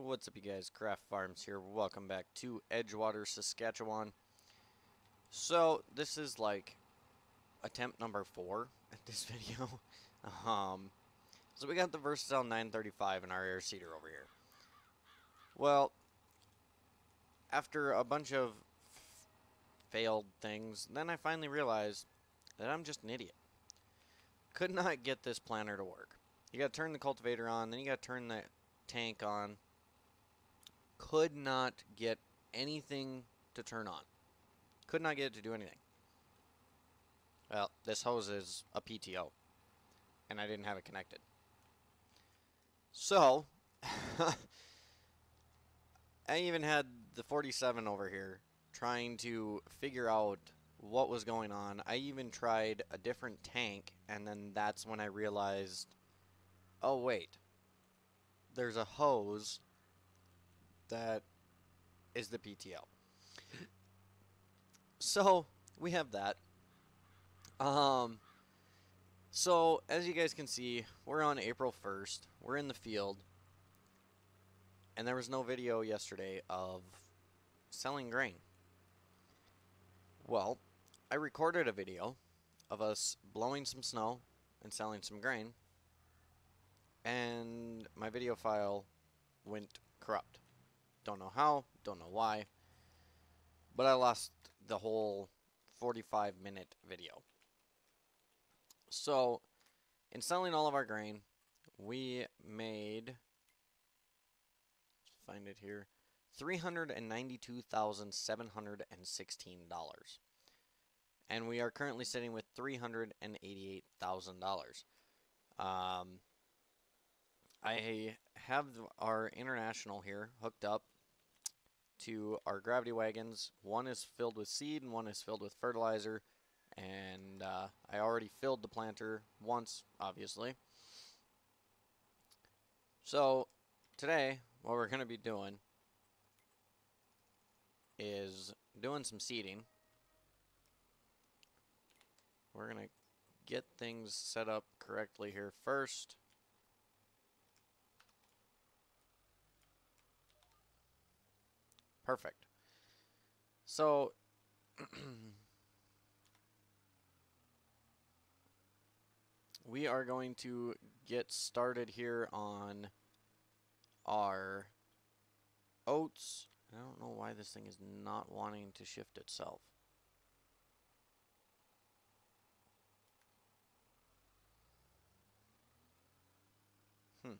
what's up you guys? Kraft Farms here. Welcome back to Edgewater, Saskatchewan. So, this is like attempt number four at this video. um, so we got the Versatile 935 in our air seeder over here. Well, after a bunch of failed things, then I finally realized that I'm just an idiot. Could not get this planter to work. You gotta turn the cultivator on, then you gotta turn the tank on. Could not get anything to turn on. Could not get it to do anything. Well, this hose is a PTO. And I didn't have it connected. So, I even had the 47 over here trying to figure out what was going on. I even tried a different tank, and then that's when I realized, oh wait, there's a hose that is the PTO. So, we have that. Um, so, as you guys can see, we're on April 1st. We're in the field. And there was no video yesterday of selling grain. Well, I recorded a video of us blowing some snow and selling some grain. And my video file went corrupt. Don't know how, don't know why. But I lost the whole 45 minute video. So, in selling all of our grain, we made, find it here, $392,716. And we are currently sitting with $388,000. Um, I have our international here hooked up to our gravity wagons. One is filled with seed and one is filled with fertilizer. And uh, I already filled the planter once, obviously. So today, what we're going to be doing is doing some seeding. We're going to get things set up correctly here first. Perfect. So, we are going to get started here on our oats. I don't know why this thing is not wanting to shift itself. Hmm.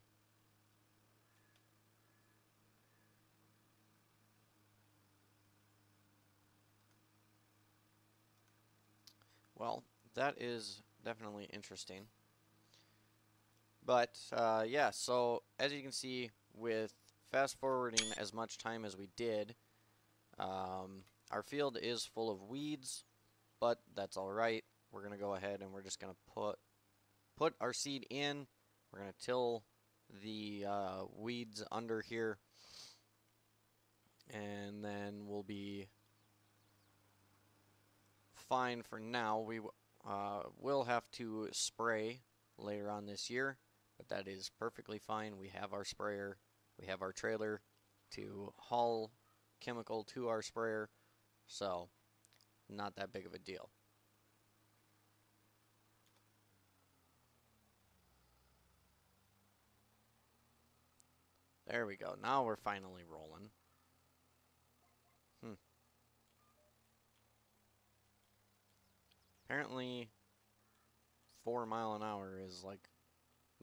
Well, that is definitely interesting. But, uh, yeah, so as you can see, with fast forwarding as much time as we did, um, our field is full of weeds, but that's alright. We're going to go ahead and we're just going to put put our seed in. We're going to till the uh, weeds under here. And then we'll be fine for now. We uh, will have to spray later on this year, but that is perfectly fine. We have our sprayer, we have our trailer to haul chemical to our sprayer, so not that big of a deal. There we go. Now we're finally rolling. Hmm. Apparently, 4 mile an hour is like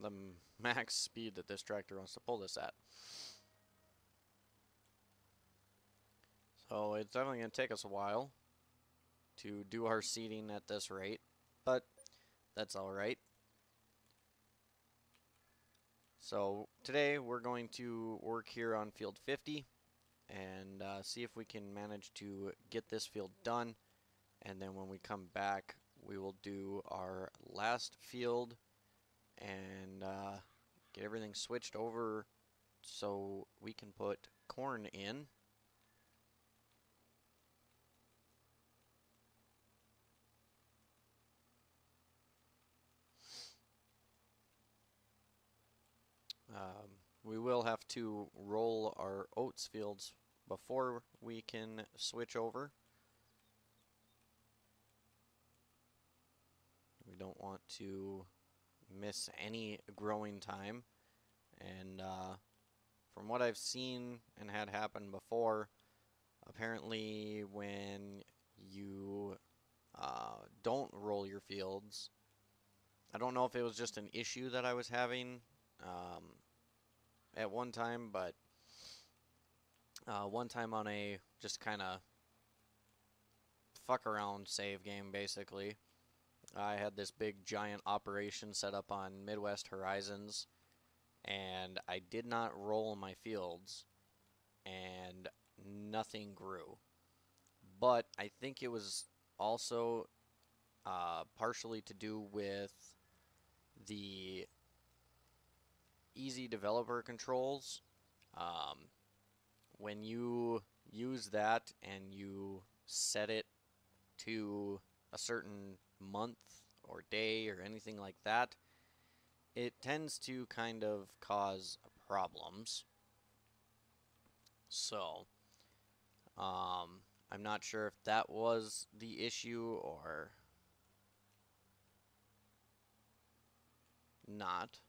the max speed that this tractor wants to pull this at. So it's definitely going to take us a while to do our seeding at this rate, but that's alright. So today we're going to work here on field 50 and uh, see if we can manage to get this field done and then when we come back we will do our last field and uh, get everything switched over so we can put corn in Um, we will have to roll our oats fields before we can switch over. We don't want to miss any growing time. And uh, from what I've seen and had happen before, apparently when you uh, don't roll your fields, I don't know if it was just an issue that I was having um, at one time, but uh, one time on a just kind of fuck around save game, basically. I had this big giant operation set up on Midwest Horizons, and I did not roll my fields, and nothing grew. But I think it was also uh, partially to do with the easy developer controls. Um, when you use that and you set it to a certain month or day or anything like that, it tends to kind of cause problems. So, um, I'm not sure if that was the issue or not.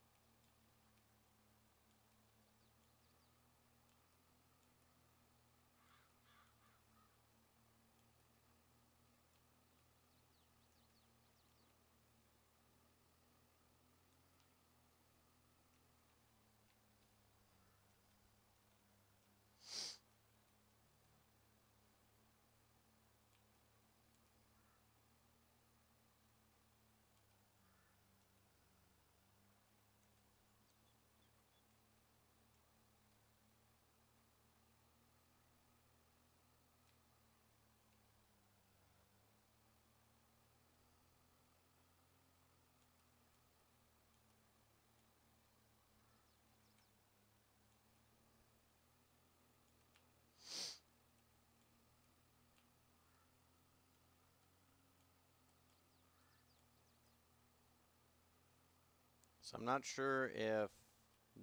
So I'm not sure if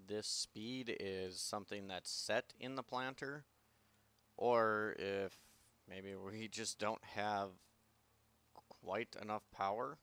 this speed is something that's set in the planter or if maybe we just don't have quite enough power.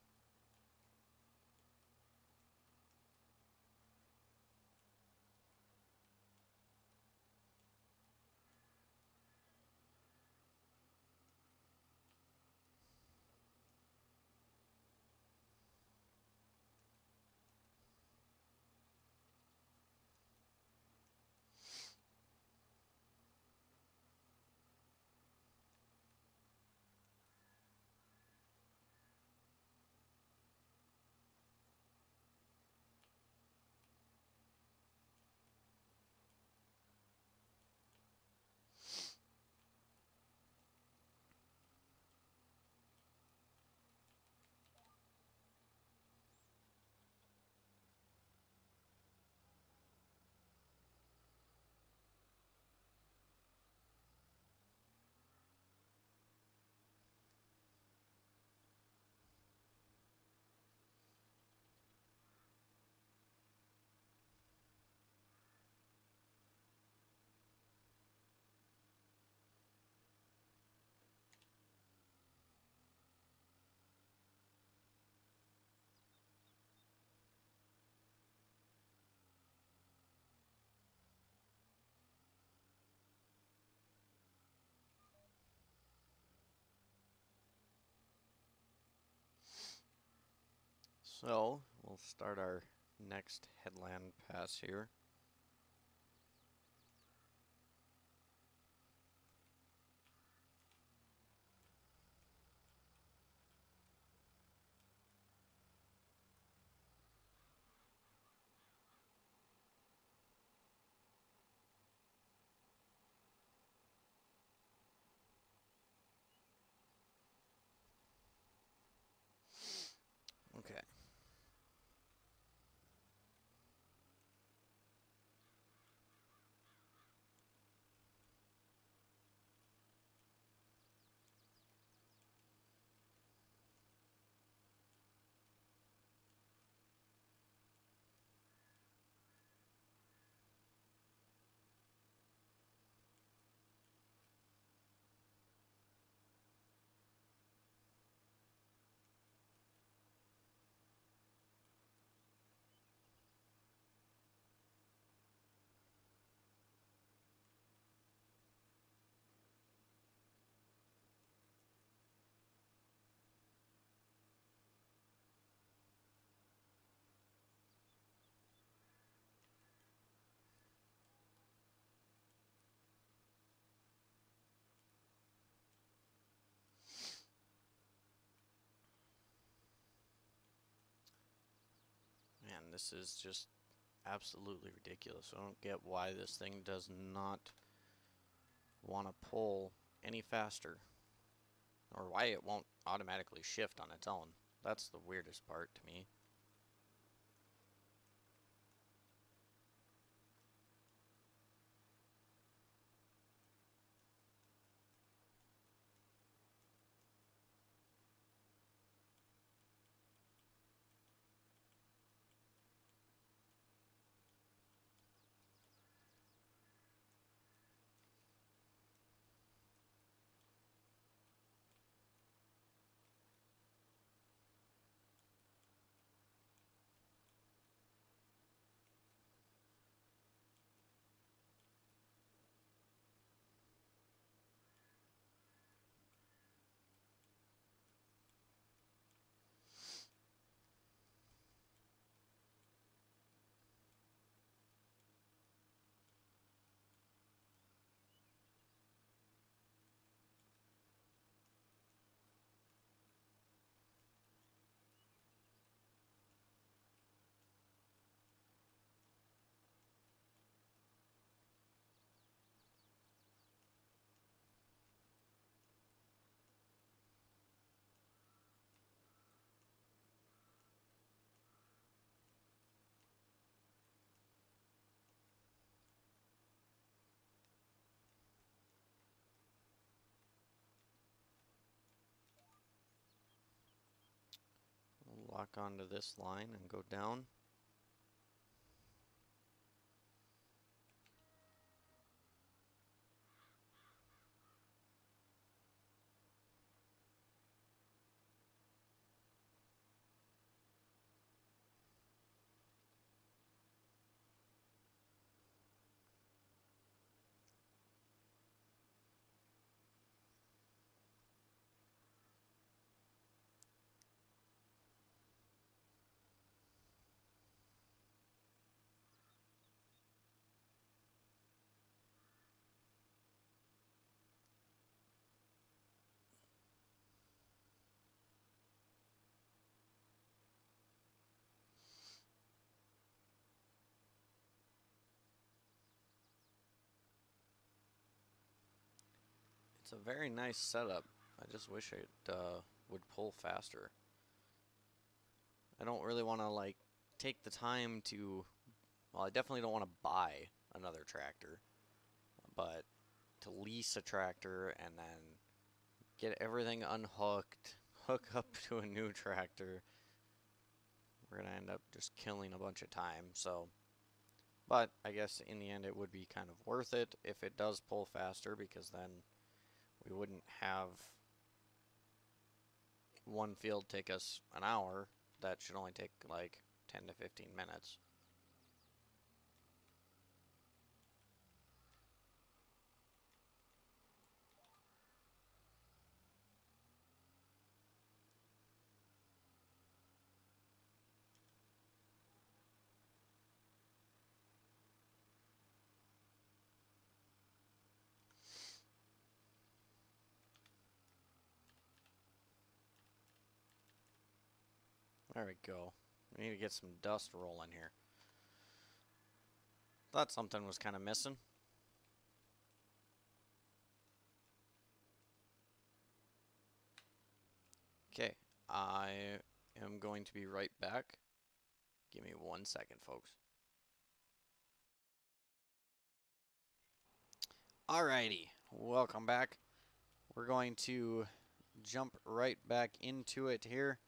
So, we'll start our next headland pass here. Okay. This is just absolutely ridiculous. I don't get why this thing does not want to pull any faster. Or why it won't automatically shift on its own. That's the weirdest part to me. Lock onto this line and go down. It's a very nice setup. I just wish it uh, would pull faster. I don't really want to like take the time to well I definitely don't want to buy another tractor but to lease a tractor and then get everything unhooked hook up to a new tractor we're gonna end up just killing a bunch of time so but I guess in the end it would be kind of worth it if it does pull faster because then we wouldn't have one field take us an hour. That should only take like 10 to 15 minutes. There we go. We need to get some dust rolling here. Thought something was kind of missing. Okay, I am going to be right back. Give me one second, folks. Alrighty, welcome back. We're going to jump right back into it here.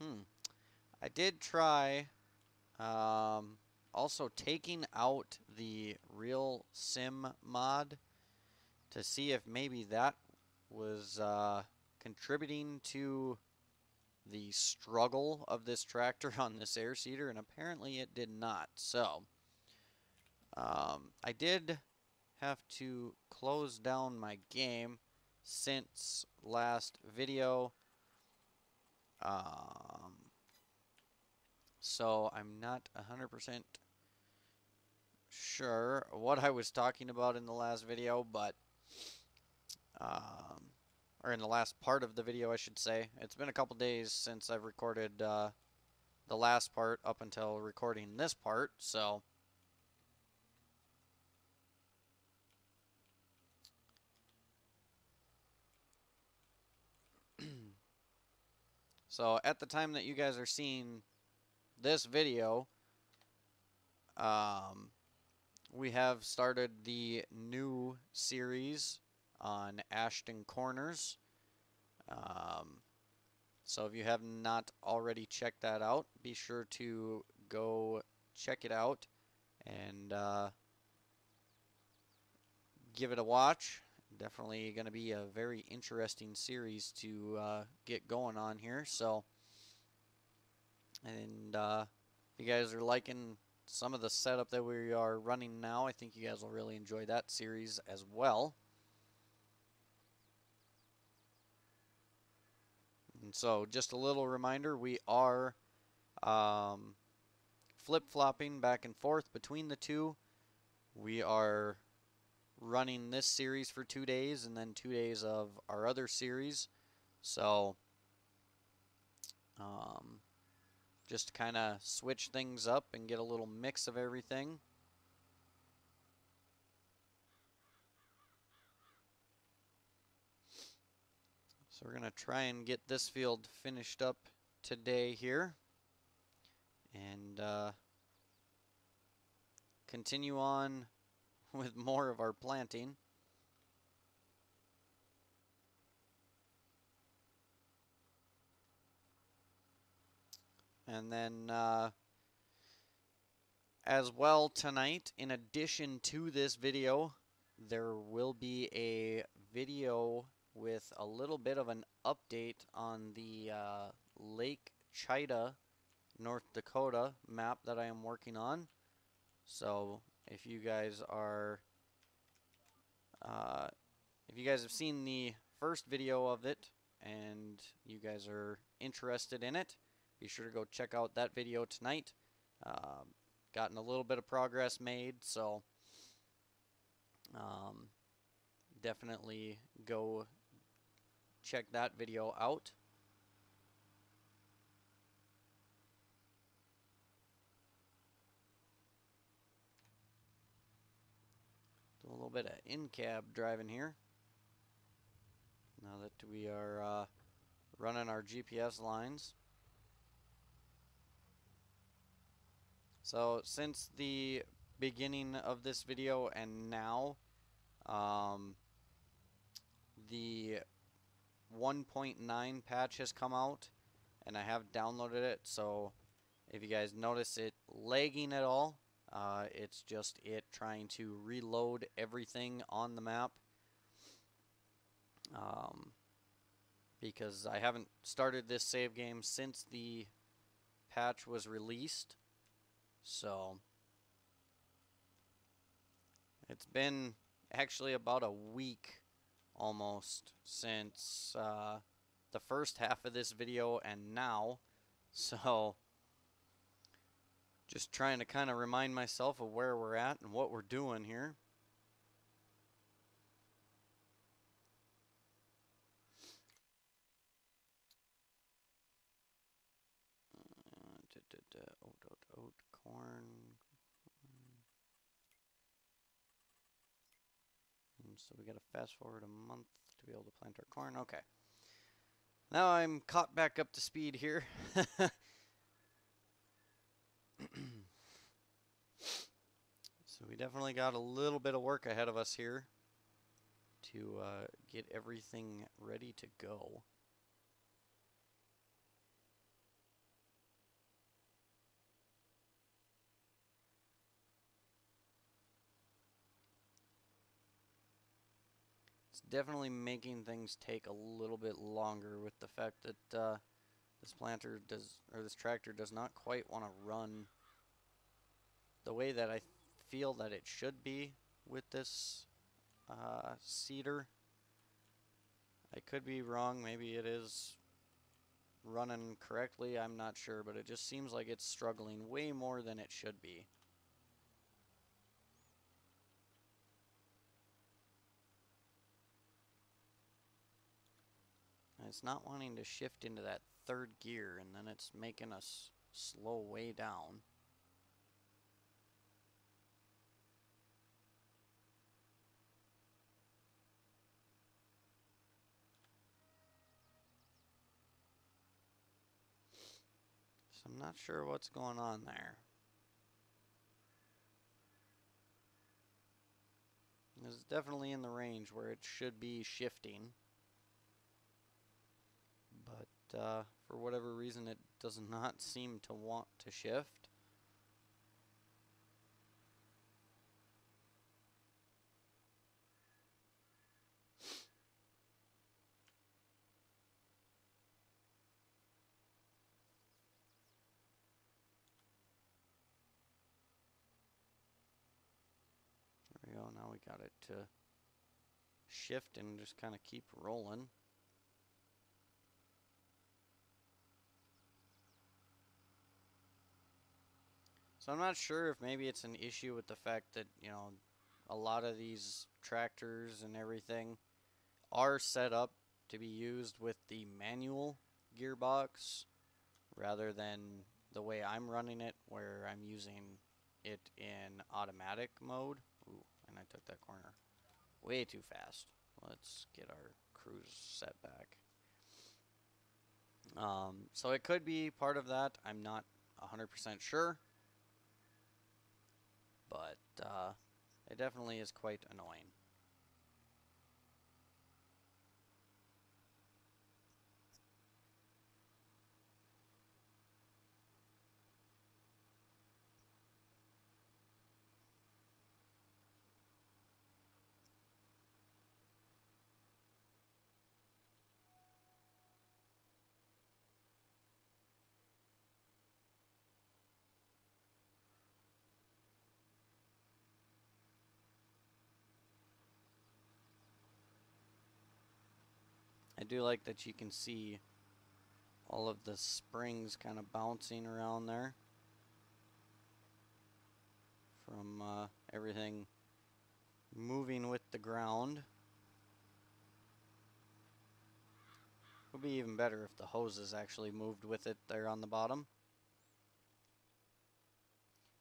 Hmm. I did try um, also taking out the real sim mod to see if maybe that was uh, contributing to the struggle of this tractor on this air seeder and apparently it did not so um, I did have to close down my game since last video. Um, so I'm not 100% sure what I was talking about in the last video, but, um, or in the last part of the video, I should say. It's been a couple days since I've recorded uh, the last part up until recording this part, so. So at the time that you guys are seeing this video, um, we have started the new series on Ashton Corners. Um, so if you have not already checked that out, be sure to go check it out and uh, give it a watch. Definitely going to be a very interesting series to uh, get going on here. So, and uh, if you guys are liking some of the setup that we are running now, I think you guys will really enjoy that series as well. And so just a little reminder, we are um, flip-flopping back and forth between the two. We are running this series for two days and then two days of our other series. So um, just kind of switch things up and get a little mix of everything. So we're going to try and get this field finished up today here. And uh, continue on with more of our planting. And then uh, as well tonight, in addition to this video, there will be a video with a little bit of an update on the uh, Lake Chita, North Dakota map that I am working on. So if you guys are, uh, if you guys have seen the first video of it and you guys are interested in it, be sure to go check out that video tonight. Uh, gotten a little bit of progress made, so um, definitely go check that video out. A little bit of in-cab driving here. Now that we are uh, running our GPS lines. So since the beginning of this video and now, um, the 1.9 patch has come out and I have downloaded it so if you guys notice it lagging at all uh, it's just it trying to reload everything on the map um, because I haven't started this save game since the patch was released so it's been actually about a week almost since uh, the first half of this video and now. So just trying to kind of remind myself of where we're at and what we're doing here. So we got to fast forward a month to be able to plant our corn. Okay. Now I'm caught back up to speed here. so we definitely got a little bit of work ahead of us here to uh, get everything ready to go. It's definitely making things take a little bit longer with the fact that uh, this planter does, or this tractor does not quite want to run the way that I feel that it should be with this uh, seeder. I could be wrong, maybe it is running correctly, I'm not sure, but it just seems like it's struggling way more than it should be. it's not wanting to shift into that third gear, and then it's making us slow way down. So I'm not sure what's going on there. It's definitely in the range where it should be shifting. But uh, for whatever reason, it does not seem to want to shift. There we go. Now we got it to shift and just kind of keep rolling. So I'm not sure if maybe it's an issue with the fact that, you know, a lot of these tractors and everything are set up to be used with the manual gearbox rather than the way I'm running it where I'm using it in automatic mode. Ooh, and I took that corner way too fast. Let's get our cruise set back. Um, so it could be part of that. I'm not 100% sure. But uh, it definitely is quite annoying. I do like that you can see all of the springs kind of bouncing around there from uh, everything moving with the ground. Would be even better if the hoses actually moved with it there on the bottom.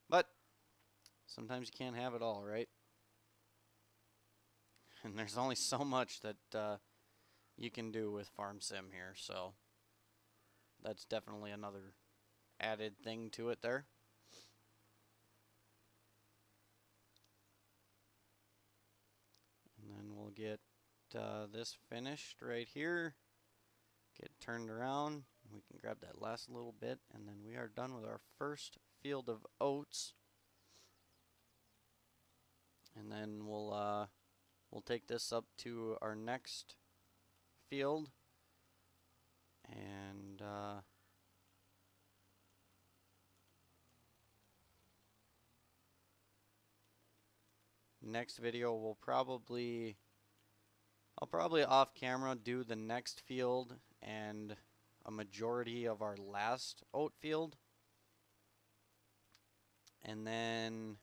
But sometimes you can't have it all, right? And there's only so much that uh, you can do with Farm Sim here, so that's definitely another added thing to it there. And then we'll get uh, this finished right here, get turned around, we can grab that last little bit, and then we are done with our first field of oats. And then we'll uh, we'll take this up to our next field. And uh, next video will probably I'll probably off camera do the next field and a majority of our last oat field. And then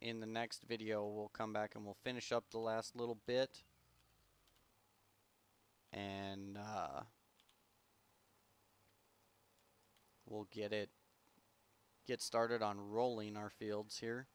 in the next video we'll come back and we'll finish up the last little bit and uh, we'll get it get started on rolling our fields here.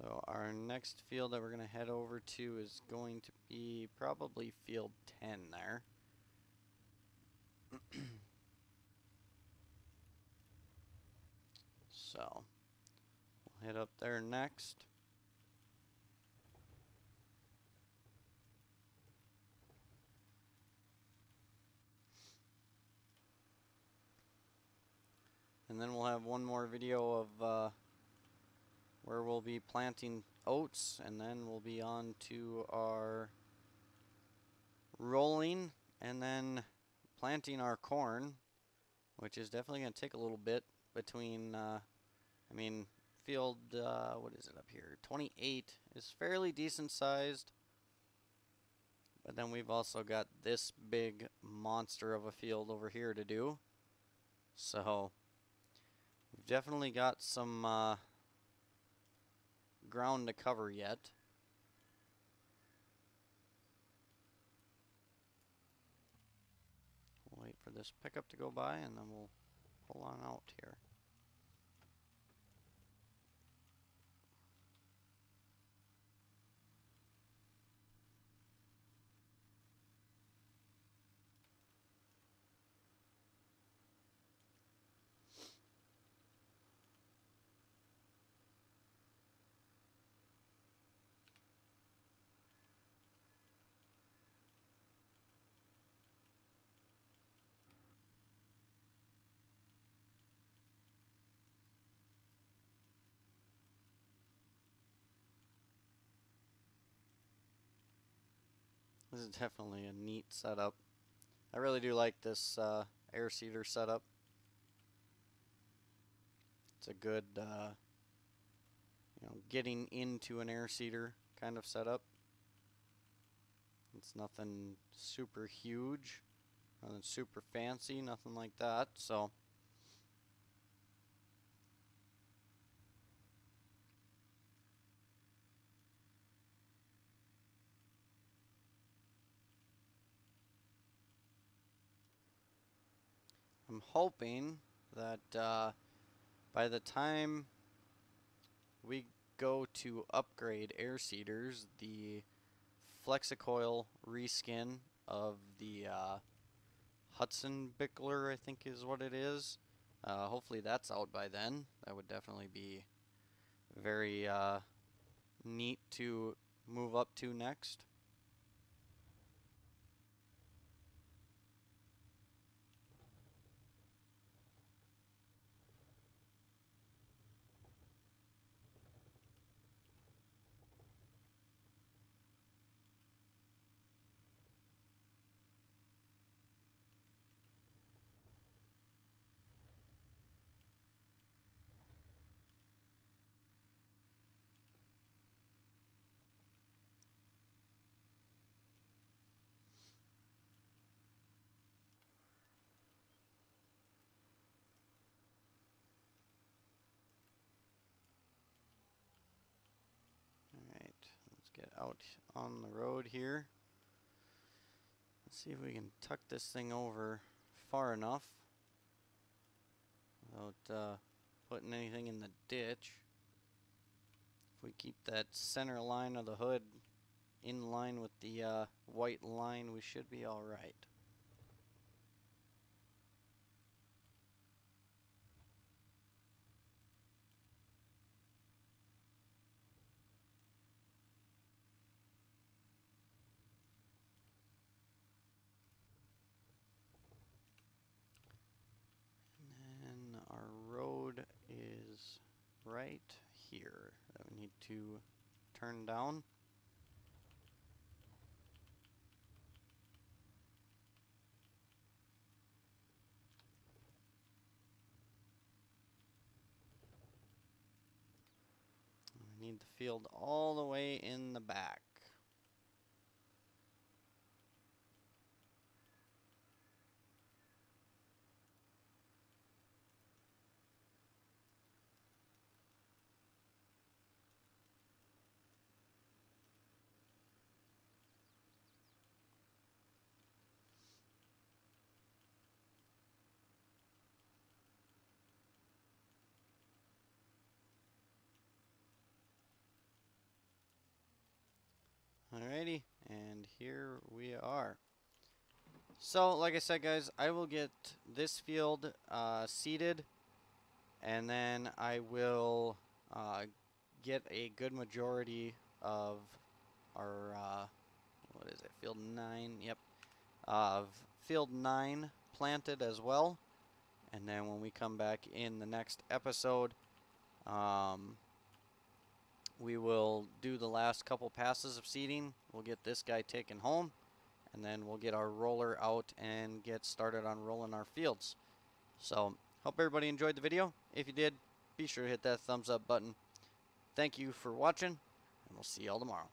So our next field that we're going to head over to is going to be probably field 10 there. so we'll head up there next. And then we'll have one more video of uh, where we'll be planting oats and then we'll be on to our rolling and then planting our corn, which is definitely going to take a little bit between, uh, I mean, field, uh, what is it up here? 28 is fairly decent sized. But then we've also got this big monster of a field over here to do. So we've definitely got some uh, ground to cover yet. We'll wait for this pickup to go by and then we'll pull on out here. This is definitely a neat setup. I really do like this uh, air seeder setup. It's a good, uh, you know, getting into an air seeder kind of setup. It's nothing super huge, nothing super fancy, nothing like that. So. Hoping that uh, by the time we go to upgrade air seeders, the Flexicoil reskin of the uh, Hudson Bickler, I think is what it is. Uh, hopefully that's out by then. That would definitely be very uh, neat to move up to next. Out on the road here. Let's see if we can tuck this thing over far enough without uh, putting anything in the ditch. If we keep that center line of the hood in line with the uh, white line, we should be alright. Right here that we need to turn down. We need the field all the way in the back. Alrighty, and here we are. So, like I said, guys, I will get this field uh, seeded, and then I will uh, get a good majority of our, uh, what is it, field 9, yep, of field 9 planted as well. And then when we come back in the next episode, um, we will do the last couple passes of seeding. We'll get this guy taken home. And then we'll get our roller out and get started on rolling our fields. So, hope everybody enjoyed the video. If you did, be sure to hit that thumbs up button. Thank you for watching, and we'll see y'all tomorrow.